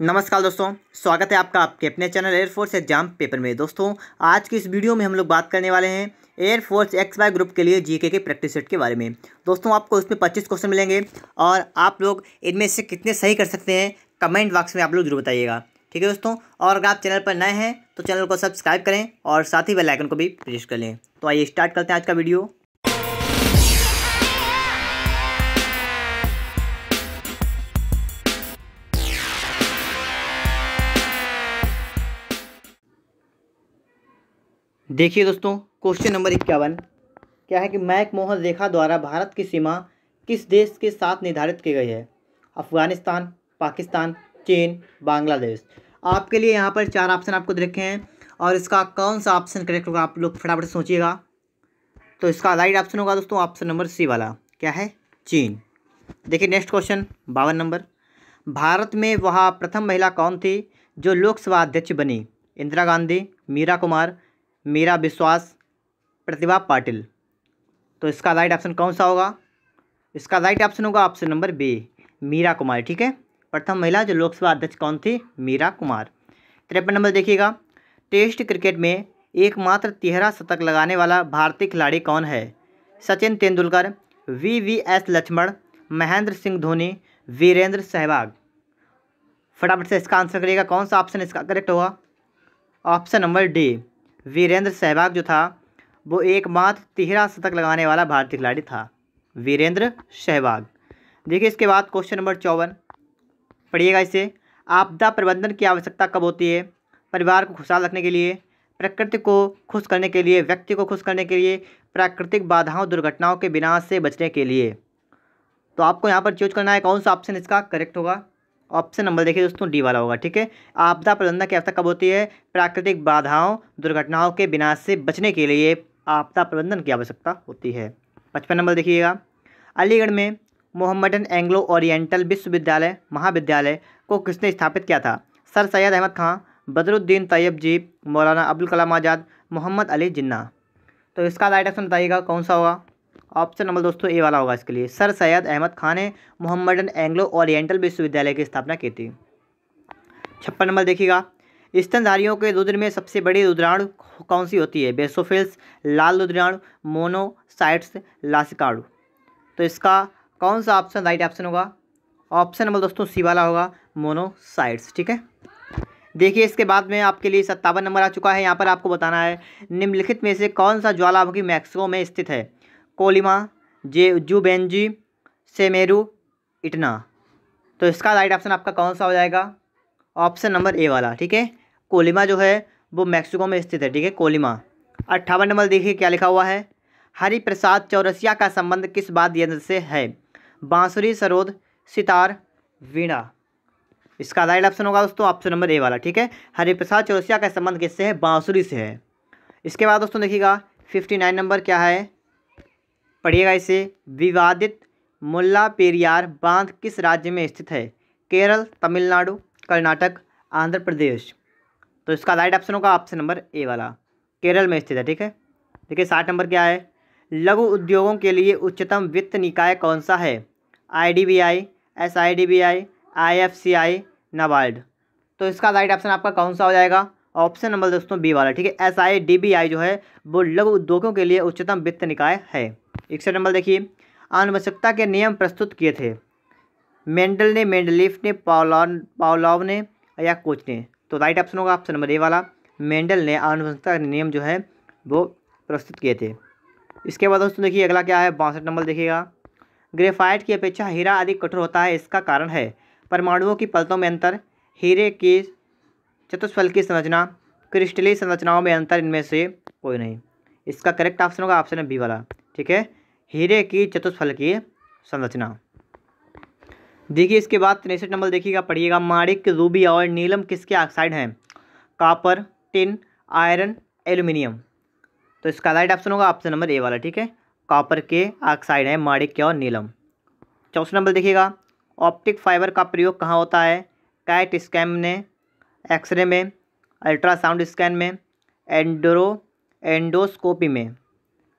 नमस्कार दोस्तों, स्वागत है आपका आपके अपने चैनल एयरफोर्स एग्ज़ाम पेपर में। दोस्तों, आज की इस वीडियो में हम लोग बात करने वाले हैं एयरफोर्स एक्स वाई ग्रुप के लिए जीके के प्रैक्टिस सेट के बारे में। दोस्तों, आपको इसमें पच्चीस क्वेश्चन मिलेंगे और आप लोग इनमें से कितने सही कर सकते हैं कमेंट बॉक्स में आप लोग ज़रूर बताइएगा। ठीक है दोस्तों? और अगर आप चैनल पर नए हैं तो चैनल को सब्सक्राइब करें और साथ ही बेल आइकन को भी प्रेस कर लें। तो आइए स्टार्ट करते हैं आज का वीडियो। देखिए दोस्तों क्वेश्चन नंबर इक्यावन। क्या है कि मैक मोहन रेखा द्वारा भारत की सीमा किस देश के साथ निर्धारित की गई है? अफ़गानिस्तान, पाकिस्तान, चीन, बांग्लादेश। आपके लिए यहाँ पर चार ऑप्शन आपको दे रखे हैं और इसका कौन सा ऑप्शन करेक्ट होगा आप लोग फटाफट सोचिएगा। तो इसका राइट ऑप्शन होगा दोस्तों ऑप्शन नंबर सी वाला। क्या है? चीन। देखिए नेक्स्ट क्वेश्चन बावन नंबर भारत में वह प्रथम महिला कौन थी जो लोकसभा अध्यक्ष बनी? इंदिरा गांधी, मीरा कुमार मीरा विश्वास प्रतिभा पाटिल। तो इसका राइट ऑप्शन कौन सा होगा? इसका राइट ऑप्शन होगा option number B Meera Kumar, ठीक है? प्रथम महिला जो लोकसभा अध्यक्ष कौन थी? मीरा कुमार। तिरपन नंबर देखिएगा। टेस्ट क्रिकेट में एकमात्र तिहरा शतक लगाने वाला भारतीय खिलाड़ी कौन है? Sachin Tendulkar V V S Laxman, Mahendra Singh Dhoni, Virender Sehwag. फटाफट से इसका आंसर करिएगा। कौन सा ऑप्शन इसका करेक्ट होगा? Option number D Virender Sehwag जो था, वो एकमात्र तिहरा शतक लगाने वाला भारतीय खिलाड़ी था, वीरेंद्र सहवाग। देखिए इसके बाद क्वेश्चन नंबर चौवन। पढ़िएगा इसे। आपदा प्रबंधन की आवश्यकता कब होती है? परिवार को खुशहाल रखने के लिए, प्रकृति को खुश करने के लिए, व्यक्ति को खुश करने के लिए, प्राकृतिक बाधाओं, दुर्घटनाओं के विनाश से बचने के लिए। तो आपको यहाँ पर चूज़ करना है कौन सा ऑप्शन इसका करेक्ट होगा। ऑप्शन नंबर देखिए दोस्तों डी वाला होगा, ठीक है? आपदा प्रबंधन की आवश्यकता कब होती है? प्राकृतिक बाधाओं, दुर्घटनाओं के विनाश से बचने के लिए आपदा प्रबंधन की आवश्यकता होती है। पचपन नंबर देखिएगा। अलीगढ़ में मोहम्मदन एंग्लो ओरिएंटल विश्वविद्यालय, महाविद्यालय को किसने स्थापित किया था? Sir Syed Ahmad Khan, Badruddin Tyabji, Maulana Abdul Kalam Azad, Mohammad Ali Jinnah. तो इसका राइट ऑप्शन बताइएगा, कौन सा होगा? ऑप्शन नंबर दोस्तों, ए वाला होगा इसके लिए। सर सैयद अहमद खान ने मोहम्मदन एंग्लो ओरिएंटल विश्वविद्यालय की स्थापना की थी। छप्पन नंबर देखिएगा। स्तनधारियों के रुद्र में सबसे बड़ी रुद्राणु कौन सी होती है? बेसोफिल्स, लाल रुद्राणु, मोनोसाइट्स लासिकाणु तो इसका कौन सा ऑप्शन, राइट ऑप्शन होगा? ऑप्शन नंबर दोस्तों, सी वाला होगा, मोनोसाइट्स, ठीक है? देखिए, इसके बाद में आपके लिए सत्तावन नंबर आ चुका है। यहाँ पर आपको बताना है, निम्नलिखित में से कौन सा ज्वालामुखी मैक्सिको में स्थित है? कोलिमा, जे, जुबेंजी, सेमेरू, इटना। तो इसका राइट ऑप्शन आपका कौन सा हो जाएगा? ऑप्शन नंबर ए वाला, ठीक है? कोलिमा जो है, वो मैक्सिको में स्थित है, ठीक है? कोलिमा। अट्ठावन नंबर देखिए, क्या लिखा हुआ है? हरिप्रसाद चौरसिया का संबंध किस बाद यंत्र से है? बांसुरी, सरोद, सितार, वीणा। इसका राइट ऑप्शन होगा दोस्तों ऑप्शन नंबर ए वाला, ठीक है? हरिप्रसाद चौरसिया का संबंध किससे है? बांसुरी से है। इसके बाद दोस्तों देखिएगा फिफ्टी नाइन नंबर क्या है? पढ़िएगा इसे। विवादित मुल्ला पेरियार बाँध किस राज्य में स्थित है? केरल, तमिलनाडु, कर्नाटक, आंध्र प्रदेश। तो इसका राइट ऑप्शन होगा ऑप्शन नंबर ए वाला। केरल में स्थित है, ठीक है? देखिए, साठ नंबर क्या है? लघु उद्योगों के लिए उच्चतम वित्त निकाय कौन सा है? I D B I S I D B I I F C I NABARD. तो इसका राइट ऑप्शन आपका कौन सा हो जाएगा? ऑप्शन नंबर दोस्तों बी वाला, ठीक है? S I D B I जो है, वो लघु उद्योगों के लिए उच्चतम वित्त निकाय है। इकसठ नंबर देखिए। आनुवंशिकता के नियम प्रस्तुत किए थे। मेंडल ने मेंडलीफ ने पाउलॉन पाउलॉव ने या कोच ने। तो राइट ऑप्शन होगा ऑप्शन नंबर ए वाला। मेंडल ने आनुवंशिकता के नियम जो है, वो प्रस्तुत किए थे। इसके बाद दोस्तों देखिए, अगला क्या है? बासठ नंबर देखिएगा। ग्रेफाइट की अपेक्षा हीरा अधिक कठोर होता है, इसका कारण है परमाणुओं की पलतों में अंतर, हीरे की चतुष्फल की संरचना क्रिस्टली संरचनाओं में अंतर इनमें से कोई नहीं। इसका करेक्ट ऑप्शन होगा ऑप्शन बी वाला। ठीक है? हीरे की चतुष्फल की संरचना। देखिए इसके बाद तिरसठ नंबर देखिएगा, पढ़िएगा। माणिक, रूबी और नीलम किसके ऑक्साइड हैं? कापर टिन आयरन एल्यूमिनियम तो इसका राइट ऑप्शन होगा ऑप्शन नंबर ए वाला, ठीक है? कॉपर के ऑक्साइड हैं माणिक्य और नीलम। चौथा नंबर देखिएगा ऑप्टिक फाइबर का प्रयोग कहाँ होता है? कैट स्कैन में एक्सरे में अल्ट्रासाउंड स्कैन में एंडोरो एंडोस्कोपी में।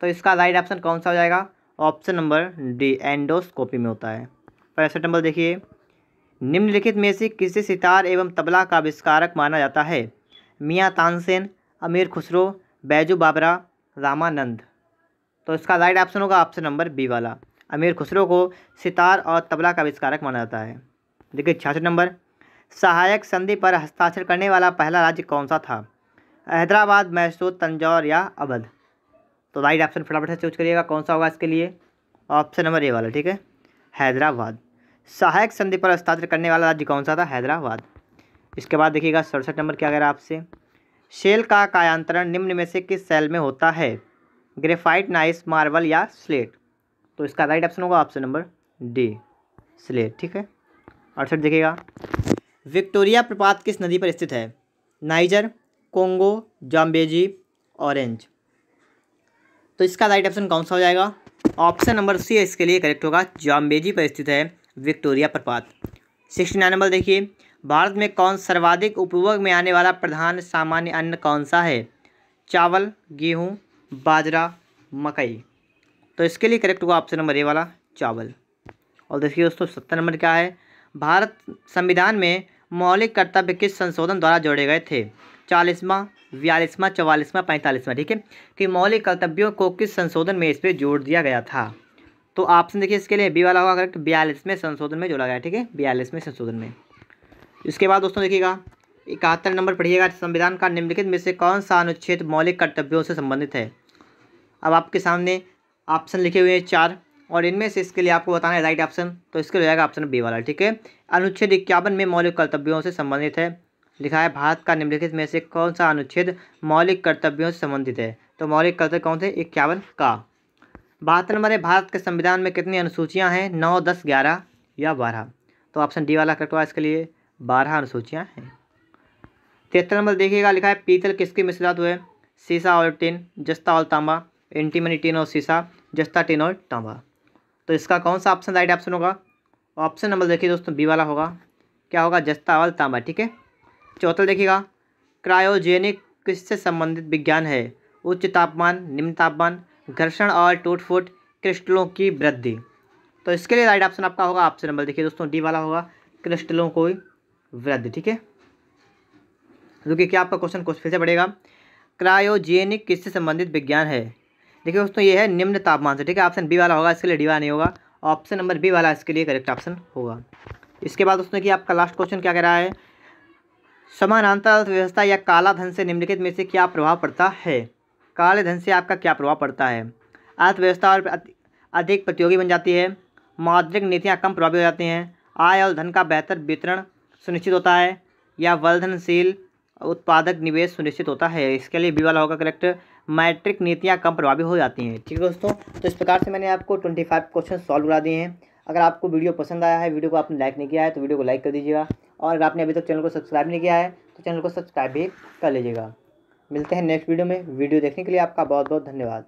तो इसका राइट ऑप्शन कौन सा हो जाएगा? ऑप्शन नंबर डी, एंडोस्कोपी में होता है। पैंसठ नंबर देखिए। निम्नलिखित में से किसे सितार एवं तबला का आविष्कारक माना जाता है? मियाँ तानसेन, अमीर खुसरो, बैजू बाबरा, रामानंद। तो इसका राइट ऑप्शन होगा ऑप्शन नंबर बी वाला। अमीर खुसरो को सितार और तबला का आविष्कारक माना जाता है। देखिए छियासठ नंबर। सहायक संधि पर हस्ताक्षर करने वाला पहला राज्य कौन सा था? हैदराबाद, मैसूर, तंजौर या अवध? तो राइट ऑप्शन फटाफट से चूज़ करिएगा कौन सा होगा इसके लिए। ऑप्शन नंबर ए वाला, ठीक है? हैदराबाद। सहायक संधि पर हस्ताक्षर करने वाला राज्य कौन सा था? हैदराबाद। इसके बाद देखिएगा सड़सठ नंबर क्या है आपसे। शेल का कायांतरण निम्न में से किस सेल में होता है? ग्रेफाइट, नाइस, मार्बल या स्लेट? तो इसका राइट ऑप्शन होगा ऑप्शन नंबर डी, स्लेट, ठीक है? अड़सठ देखिएगा। विक्टोरिया प्रपात किस नदी पर स्थित है? Niger, Congo, Zambezi, Orange. तो इसका राइट ऑप्शन कौन सा हो जाएगा? ऑप्शन नंबर सी इसके लिए करेक्ट होगा, जाम्बेजी पर स्थित है विक्टोरिया प्रपात। सिक्सटी नाइन नंबर देखिए, भारत में कौन सर्वाधिक उपभोग में आने वाला प्रधान सामान्य अन्न कौन सा है? चावल, गेहूँ, बाजरा, मकई। तो इसके लिए करेक्ट होगा ऑप्शन नंबर ए वाला, चावल। और देखिए दोस्तों, सत्तर नंबर क्या है? भारत संविधान में मौलिक कर्तव्य किस संशोधन द्वारा जोड़े गए थे? चालीसवां, बयालीसवां, चवालीसवां, पैंतालीसवां, ठीक है? कि मौलिक कर्तव्यों को किस संशोधन में इस पर जोड़ दिया गया था? तो ऑप्शन देखिए इसके लिए बी वाला होगा करेक्ट बयालीसवें संशोधन में जोड़ा गया, ठीक है? बयालीसवें संशोधन में। इसके बाद दोस्तों देखिएगा, इकहत्तर नंबर पढ़िएगा, संविधान का निम्नलिखित में से कौन सा अनुच्छेद मौलिक कर्तव्यों से संबंधित है? अब आपके सामने ऑप्शन लिखे हुए हैं चार, और इनमें से इसके लिए आपको बताना है राइट ऑप्शन तो इसके लिए जाएगा ऑप्शन बी वाला, ठीक है? अनुच्छेद इक्यावन में मौलिक कर्तव्यों से संबंधित है। लिखा है, भारत का निम्नलिखित में से कौन सा अनुच्छेद मौलिक कर्तव्यों से संबंधित है? तो मौलिक कर्तव्य कौन थे? इक्यावन का। बहत्तर नंबर है, भारत के संविधान में कितनी अनुसूचियाँ हैं? नौ, दस, ग्यारह या बारह? तो ऑप्शन डी वाला करेक्ट इसके लिए बारह अनुसूचियाँ हैं। तिहत्तर नंबर देखिएगा, लिखा है, पीतल किसकी मिश्रित हुए? सीसा और टिन, जस्ता और तांबा। एंटीमनी टिन और सीसा, जस्ता, टिन और तांबा। तो इसका कौन सा ऑप्शन राइट ऑप्शन होगा? ऑप्शन नंबर देखिए दोस्तों बी वाला होगा। क्या होगा? जस्ता और तांबा, ठीक है? चौथा देखिएगा। क्रायोजेनिक किससे संबंधित विज्ञान है? उच्च तापमान, निम्न तापमान, घर्षण और टूट फूट क्रिस्टलों की वृद्धि। तो इसके लिए राइट ऑप्शन आपका होगा ऑप्शन नंबर देखिए दोस्तों डी वाला होगा, क्रिस्टलों को वृद्धि, ठीक है? क्योंकि क्या आपका क्वेश्चन कुछ फिर से पड़ेगा क्रायोजेनिक किससे संबंधित विज्ञान है? देखिए दोस्तों, ये है निम्न तापमान से, ठीक है? ऑप्शन बी वाला होगा, इसके लिए डी वाला नहीं होगा। ऑप्शन नंबर बी वाला, इसके लिए करेक्ट ऑप्शन होगा। इसके बाद दोस्तों देखिए आपका लास्ट क्वेश्चन क्या कह रहा है? समानांतर अर्थव्यवस्था या काला धन से निम्नलिखित में से क्या प्रभाव पड़ता है? काले धन से आपका क्या प्रभाव पड़ता है? अर्थव्यवस्था और अधिक प्रतियोगी बन जाती है। मौद्रिक नीतियाँ कम प्रभावी हो जाती हैं। आय और धन का बेहतर वितरण सुनिश्चित होता है या वर्धनशील उत्पादक निवेश सुनिश्चित होता है। इसके लिए बी वाला होगा करेक्ट मैट्रिक नीतियाँ कम प्रभावी हो जाती हैं। ठीक है दोस्तों तो इस प्रकार से मैंने आपको ट्वेंटी फाइव क्वेश्चन सॉल्व करा दिए हैं। अगर आपको वीडियो पसंद आया है, वीडियो को आपने लाइक नहीं किया है तो वीडियो को लाइक कर दीजिएगा। और अगर आपने अभी तक चैनल को सब्सक्राइब नहीं किया है तो चैनल को सब्सक्राइब भी कर लीजिएगा। मिलते हैं नेक्स्ट वीडियो में। वीडियो देखने के लिए आपका बहुत बहुत धन्यवाद।